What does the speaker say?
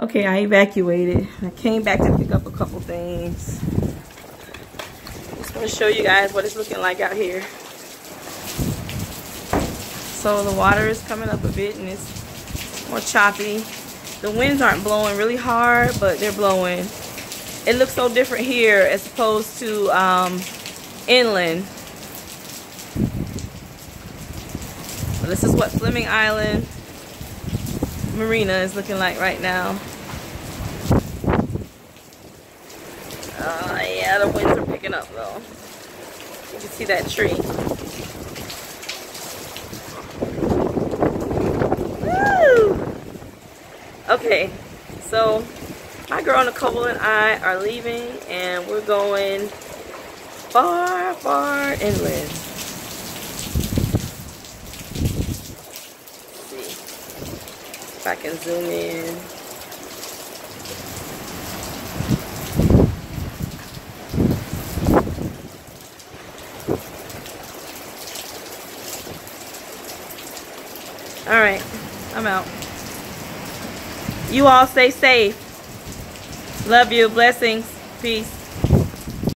Okay, I evacuated. I came back to pick up a couple things. Just to show you guys what it's looking like out here. So the water is coming up a bit and it's more choppy. The winds aren't blowing really hard, but they're blowing. It looks so different here as opposed to um, inland. this is what Fleming Island Marina is looking like right now. Uh, yeah, the winds are picking up though. You can see that tree. Woo! Okay, so my girl Nicole and I are leaving and we're going far, far inland. If I can zoom in. All right, I'm out. You all stay safe. Love you. Blessings. Peace.